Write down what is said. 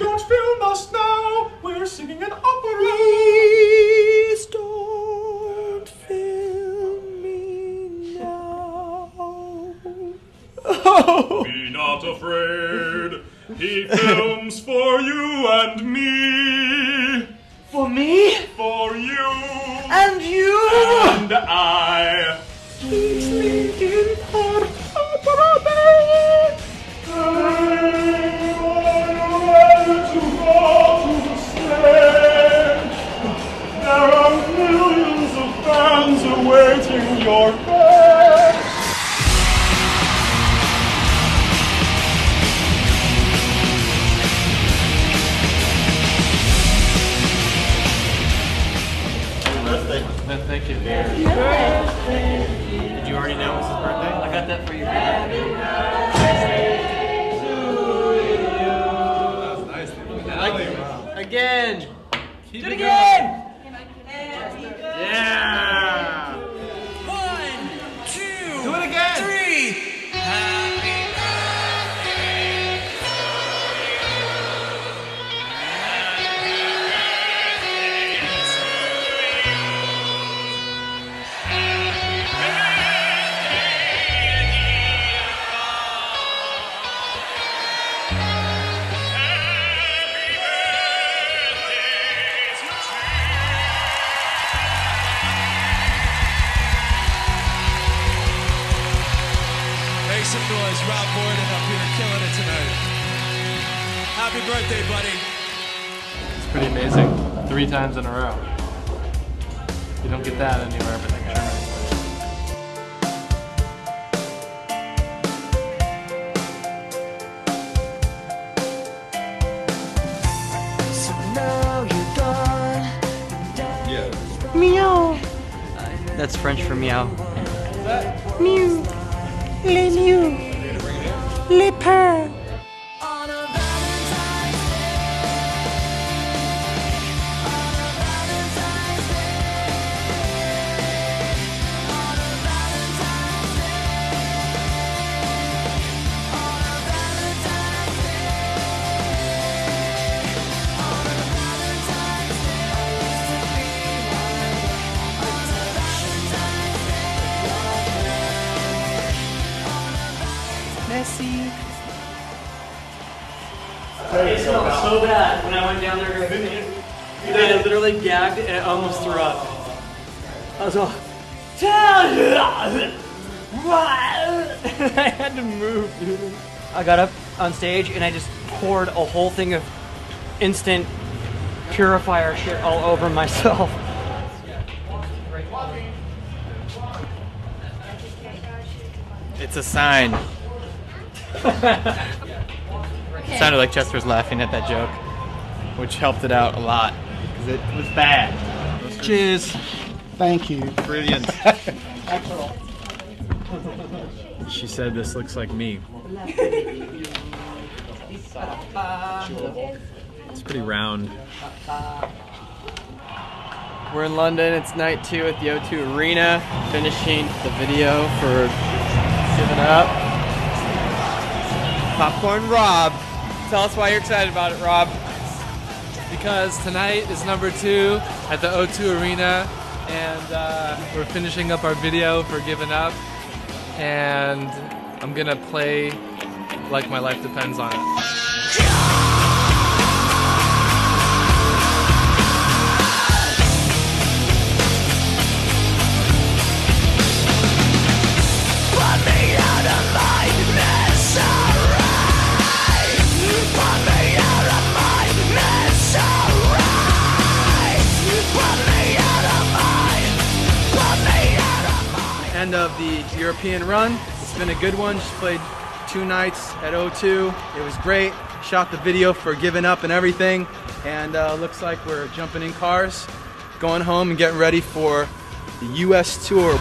don't film us now. We're singing an opera. Please don't film me now. Oh. Be not afraid. He films for you and me. For me? For you. And you? And I. fans awaiting your best. birthday. Thank you. Did you already know it was his birthday? I got that for you. Noise. Rob Bourdon up here killing it tonight. Happy birthday, buddy. It's pretty amazing. Three times in a row. You don't get that anywhere but in Germany. So now. Meow. That's French for meow. Mew. Les mew. Les purr. Day. Messi. It smelled so bad when I went down there. I literally gagged and I almost threw up. I was all, I had to move, dude. I got up on stage and I just poured a whole thing of instant purifier shit all over myself. It's a sign. It sounded like Chester was laughing at that joke, which helped it out a lot because it was bad. Cheers. Thank you. Brilliant. She said this looks like me. It's pretty round. We're in London. It's night two at the O2 Arena, finishing the video for Given Up. Popcorn Rob. Tell us why you're excited about it, Rob. because tonight is number two at the O2 Arena, and uh, we're finishing up our video for Given Up, and I'm gonna play like my life depends on it. End of the European run. It's been a good one. Just played two nights at O2. It was great. Shot the video for Given Up and everything. And uh, looks like we're jumping in cars, going home and getting ready for the US tour.